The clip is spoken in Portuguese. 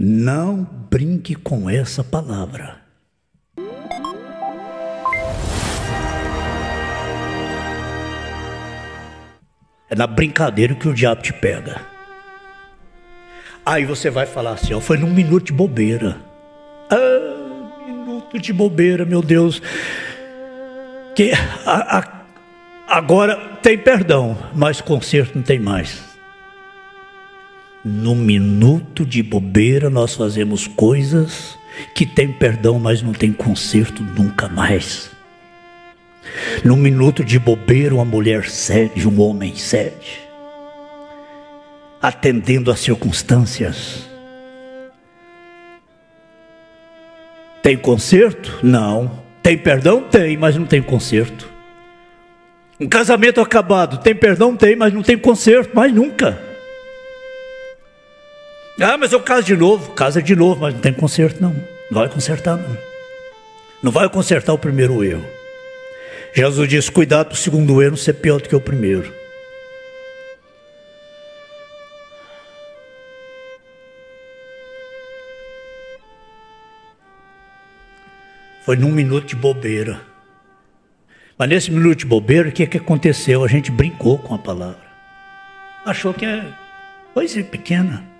Não brinque com essa palavra. É na brincadeira que o diabo te pega. Aí você vai falar assim, ó, foi num minuto de bobeira. Ah, minuto de bobeira, meu Deus. Que a, a, agora tem perdão, mas conserto não tem mais. No minuto de bobeira nós fazemos coisas que tem perdão, mas não tem conserto nunca mais. No minuto de bobeira, uma mulher cede, um homem cede, atendendo às circunstâncias. Tem conserto? Não. Tem perdão? Tem, mas não tem conserto. Um casamento acabado, tem perdão? Tem, mas não tem conserto, mais nunca. Ah, mas eu caso de novo. Casa de novo, mas não tem conserto, não. Não vai consertar, não. Não vai consertar o primeiro erro. Jesus diz: cuidado para o segundo erro ser pior do que o primeiro. Foi num minuto de bobeira. Mas nesse minuto de bobeira, o que, é que aconteceu? A gente brincou com a palavra. Achou que é coisa pequena.